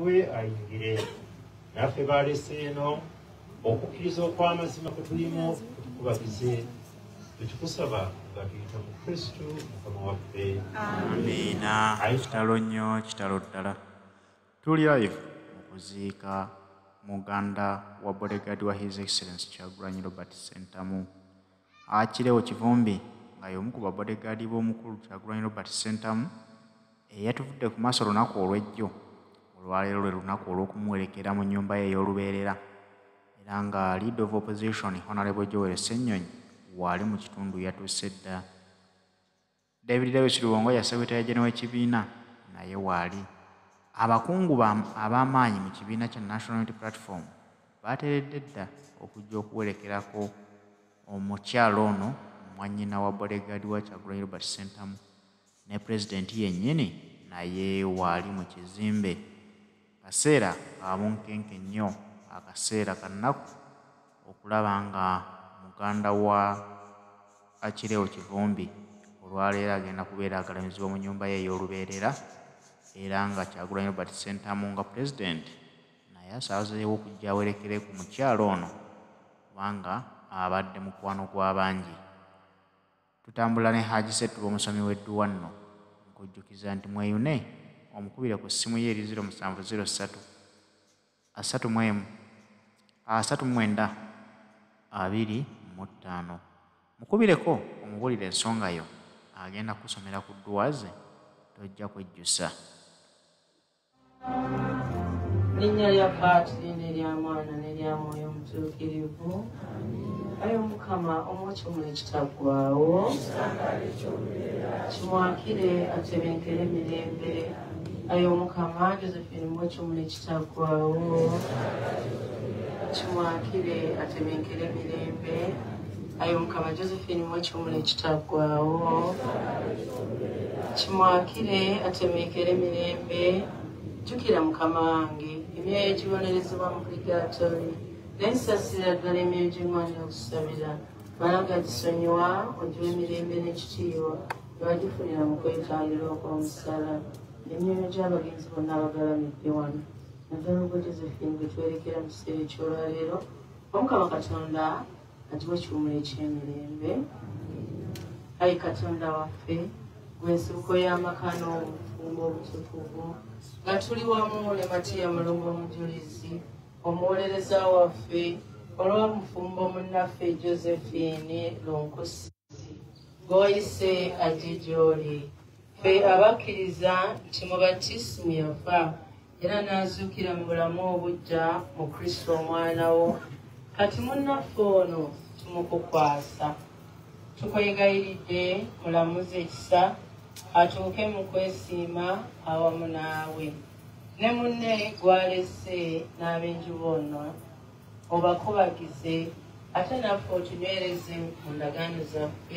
gwe ayingire naffe balese eno okukkiriza okw'amazima kwe tulimu kutukubagize tukikusaba nga tuyita mu kristo mukama waffe. Amiina kitalo nnyo kitalo ddala. Tuli live mu kuziika muganda wa bodegaadi wa his excellence kyagulanyi robert sentamu. Akirewo kivumbi nga y'omu ku babodegaadi b'omukulu kyagulanyi robert sentamu eyatuvudde ku maaso olunaku olw'ejjo olwaleero lwe lunaku olw'okumuwerekera mu nnyumba ye ey'olubeerera era nga lead of opposition honorable joel ssennyonyi waali mu kitundu yatuuse dda. David davis luwongo ya sekretary general w'ekibiina naye waali abakungu ba- ab'amaanyi mu kibiina kya national unity platform bateredde dda okujja okuwerekerako omukyalo ono mwannyina wa bodegaadi wa kyagulanyi robert sentamu ne pulezidenti yennyini naye waali mu kizimbe kaseera kabunkenke nnyo akaseera kannaku okulaba nga muganda wa akirewo kivumbi olwaleero agenda kubeera agalamizibwa mu nyumba ye ey'olubeerera era nga kyagulanyi robert sentamu nga pulezidenti naye asaazeewo okujja awerekere ku mukyalo ono kubanga abadde mukwano gw'abangi tutambula ne haji setuba omusomi w'edduwa nno nkujjukiza nti mweyune omukubire ku ssimu ye eri 0703 asatu mu emu. Asatu mu mwenda. Abiri mu ttaano. Mukubireko omubuulire ensonga yo. Agenda kusomera ku dduwa ze tojja kwejjusa. Linnya lya paatiri n'erya mwana n'erya mwoyo omutuukirivu. Ayo mukama omwokyomule kitaggwawo kimwakire atebenkere emirembe ayo mukama josephine mwokyomule kitaggwawo kimwakire atebenkere emirembe ayo mukama josephine mwokyomule kitaggwawo kimwakire atebenkere emirembe jjukira mukama wange emyoyo egibonerezebwa mu purigatori nensasira ddala emyoyo gyengwanira okusabira malaga gisonyiwa ogiwa emirembe n'ekitiibwa ebagifunira mu kwetangirwa okw'omusala emyoyo gy'abagenzi bonna abagalamidde wano. Naddala ubwo josephine gwe twerekera mu kiseera ekyolwaleero omukama katonda agiwa ekiwumulo eky'emirembe. Ayi katonda waffe gwensibuko y'amaka n'obufumbo obutukuvu nga tuli wamu ne matiya mulungu omujulizi omuwolereza waffe olw'omufumbo munnaffe josephine lonkusi ng'oyise ajje gy'oli ffe abakkiriza nti mu batisimu yafa era n'azuukira mu bulamu obujja mu kristo omwana wo. Kati munnaffe ono tumukukwasa. Tukwegayiridde mulamuze ekisa atuuke mu kwesiima awamu naawe. Ne munne gwalese n'ab'enju bonna obakubagize ate naffe otunywereze mu ndagaano zaffe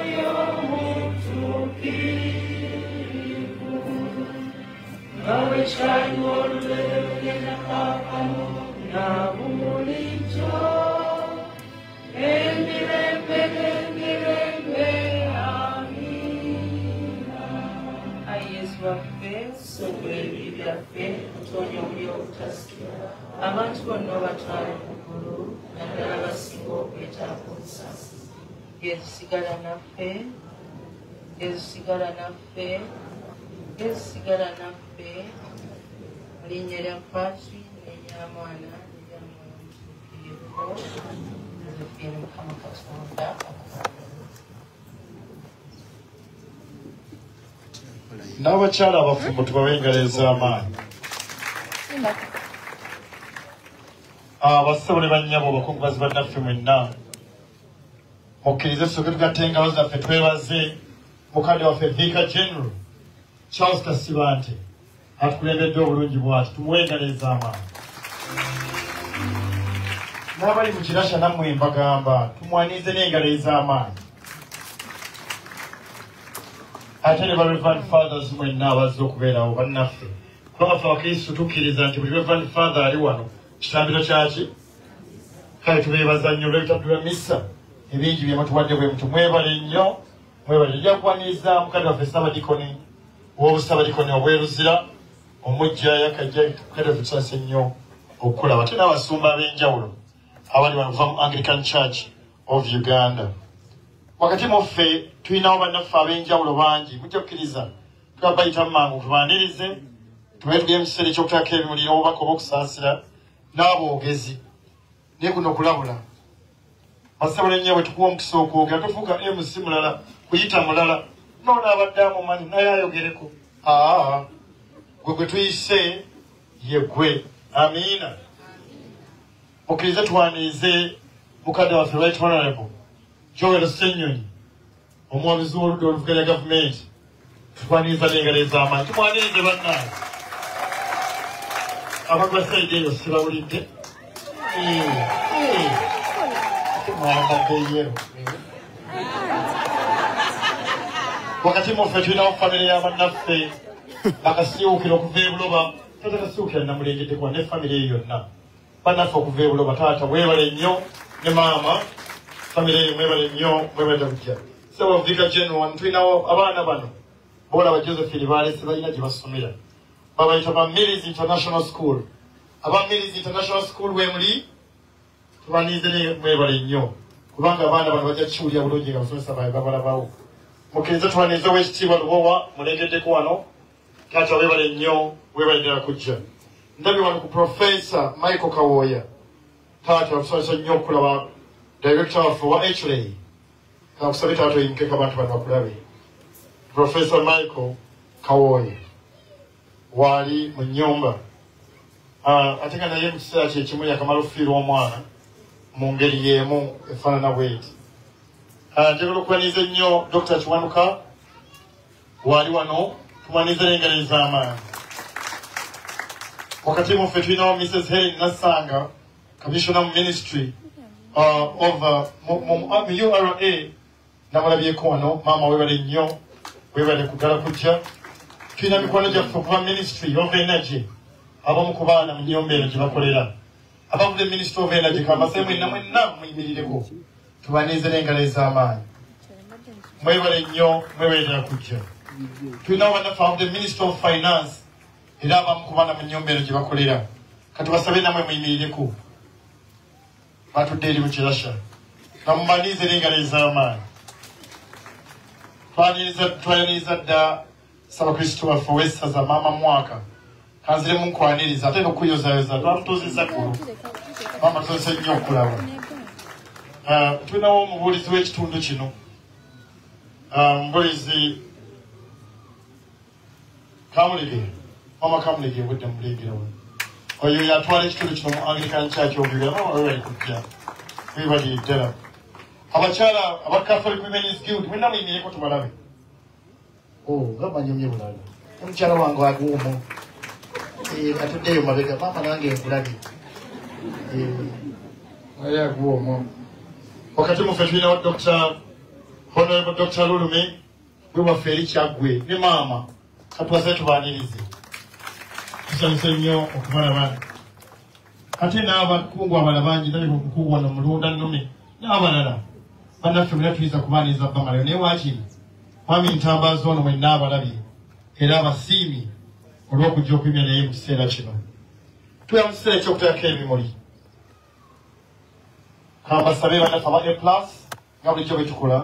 abantu bonna obatwale mu ggulu naddala basinga okwetaaga gezisigala naffe gezisigala naffe gezisigala naffe mu linnya lya paati n'eryamwana n'eryamwoyo zefiire mukama katonda. N'abakyala abafumbo tubawe engalo ez'amaanyi. Abassebo ne bannyabo bakungubazi bannaffe mwenna mukkirize tusooke tugatte engalo zaffe twebaze mukadde waffe viika general charles tasibante atukulembedde obulungi bwati tumuwe engalo ez'amaanyi n'abali mu kirasha nammwe mbagamba tumwanirize n'engalo ez'amaanyi ate ne ba reverend fathers mwenna abazze okubeerawo bannaffe kubanga ffe abakristu tukkiriza nti buli reverend father ali wano kitambiro kyaki kale tubeebaza nnyo olwebitaddu missa ebingi byemutuwadde bwe mutu mwebale nnyo mwebale ejja kuwaniriza mukadde waffe sabadikoni w'obusabadikoni obweruzira omujja yakajja mukadde waffe tusase nnyo okukulaba ate n'abasumba ab'enjawulo abali wano kuva mu anglican church of uganda. Wakati muffe tulinawo bannaffe ab'enjawulo bangi mujja kukkiriza tubabayita mu mangu tubanirize tubaye tugeye mu kiseera ekyokutako ebimuliro obubaka obw'okusaasira n'aboogezi. Naye guno okulabula. Basabula nnyo bwe tukuwa omukisa okwogera tofuuka mc mulala kuyita mulala noona abadde amumanyi naye ayogereko. Aa gwe gwe tuyise ye gwe. Amiina. Mukkirize tuwanirize mukadde waffe right honorable joel senyonyi omwabuzi w'oludda oluvuganya gavumenti. Tutwaniriza n'engalo ez'amaanyi. Tumwanirize bannange abagwasaide eyo sibawulidde. Mwambaddeeyero wakati muffe tulinawo famire y'abannaffe bakasiiwukira okuva ebuloba tatakasiiwukira namulengedde kuba ne famire eyo yonna. Bannaffe okuva ebuloba taata mwebale nnyo. Ne maama famire eyo mwebale nnyo mwebale bujja. Sewavika general tulinawo abaana bano boolaba josephine balese balina gye basomera. Babayita ba millis international school. Aba millis international school wemuli tubanize ne mwebale nnyo. Kubanga abaana bano bajja kiwulira bulungi nga basomesa babe babalabawo mukkirize tubanize owekitiibwa lubowa mulengeddeko wano taata webale nnyo ddala kujja ndabye wano ku profesa michael kawooya taata batusomesa nnyo okulaba director waffe wa hlay kakusabye taata oyimukeko abantu bano bakulabe profesa michael kawooya waali mu nyumba ate nga naye mu kiseera kyekimu yakamala okufiirwa omwana mu ngeri y'emu efaanana njagala okubaniriza ennyo dr kiwanuka waali wano tumwaniriza n'engalo ez'amaanyi wakati muffe tulinawo mrs helen nassanga commissioner mu ministry uh, of uh, ura namulabyeko wano maama webale nnyo webale kugala kujja. Tulina mikwano gyaffe okuva ministry of energy abamu ku baana mu nyumba eno gye bakolera. Abavude ministry of energy kambase mwenna mwenna muyimirireko tubanize n'engalo ez'amaanyi. Mwebale nnyo mwebalera kujja. Tulinawo bannaffe abavude ministry of finance era abamu ku baana mu nyumba eno gye bakolera. Katubasabe namwe muyimirireko. Batudde eri mu kirasha. Namumanize n'engalo ez'amaanyi. Twaniriza dda sabakristu baffe owessaza maama mwaka. Kanziremu nkwaniriza ate nokuyozayoza twatutuuziza gulu maama tuzose nnyo okulaba tulinawo omubuulizi w'ekitundu kino Ah, mubuulizi kamulege mama kamulege obudde mulengera we oyo yatwala ekitundu kino mu anglican uganda. Mama wewe bali kujja webali ddala abakyala aba catholic women's guild mwena muyimireko tubalabe nga banyumye bulala omukyala wange waguumu atuddeyo mabega. Maama nange nkulabye ali aguumu wakati mufetwina wa dr. Honorable dr. Lulume gwe waffe eri kyaggwe ne maama katuwase tubanirize tusanyuse nnyo okubalaba ate n'abakungu abala bangi nali omukungu wano mulunda nnume n'abalala. Bannaffe muna tuyinza kubaaniriza bamalayo naye waakiri mwami ntambaza ono mwenna abalabye era abasiimi olw'okujja okuyimya naye mu kiseera kino. Tuya mu kiseera ekyokutayako ebimuli kambasabe bannaffe aba a plus nga bulijjo bwe tukola